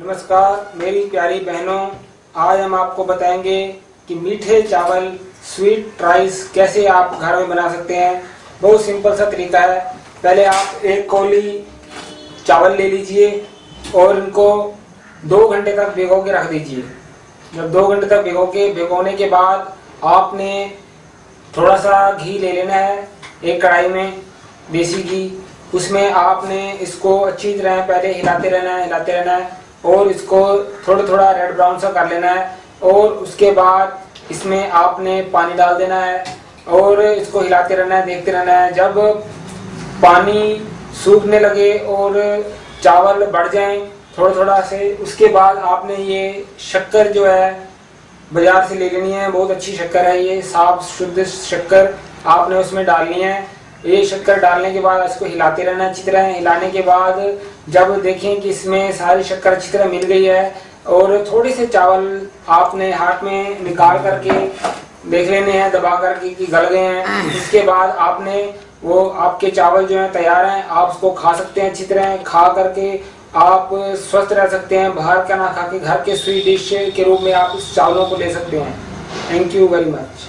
नमस्कार, मेरी प्यारी बहनों, आज हम आपको बताएँगे कि मीठे चावल स्वीट राइस कैसे आप घर में बना सकते हैं। बहुत सिंपल सा तरीका है। पहले आप एक कोली चावल ले लीजिए और इनको दो घंटे तक भिगो के रख दीजिए। जब दो घंटे तक भिगो के भिगोने के बाद आपने थोड़ा सा घी ले लेना है, एक कढ़ाई में देसी घी। उसमें आपने इसको अच्छी तरह पहले हिलाते रहना है, हिलाते रहना है और इसको थोड़ा थोड़ा रेड ब्राउन सा कर लेना है और उसके बाद इसमें आपने पानी डाल देना है और इसको हिलाते रहना है, देखते रहना है। जब पानी सूखने लगे और चावल बढ़ जाएँ थोड़ा थोड़ा से, उसके बाद आपने ये शक्कर जो है बाज़ार से ले लेनी है। बहुत अच्छी शक्कर है ये, साफ़, शुद्ध शक्कर आपने उसमें डालनी है। ये शक्कर डालने के बाद इसको हिलाते रहना अच्छी तरह, हिलाने के बाद जब देखें कि इसमें सारी शक्कर अच्छी तरह मिल गई है और थोड़े से चावल आपने हाथ में निकाल करके देख लेने हैं, दबा करके कि गल गए हैं। इसके बाद आपने वो आपके चावल जो हैं तैयार हैं, आप उसको खा सकते हैं अच्छी तरह, खा करके आप स्वस्थ रह सकते हैं, बाहर का ना खा के, घर के स्वीट डिश के रूप में आप इस चावलों को ले सकते हैं। Thank you very much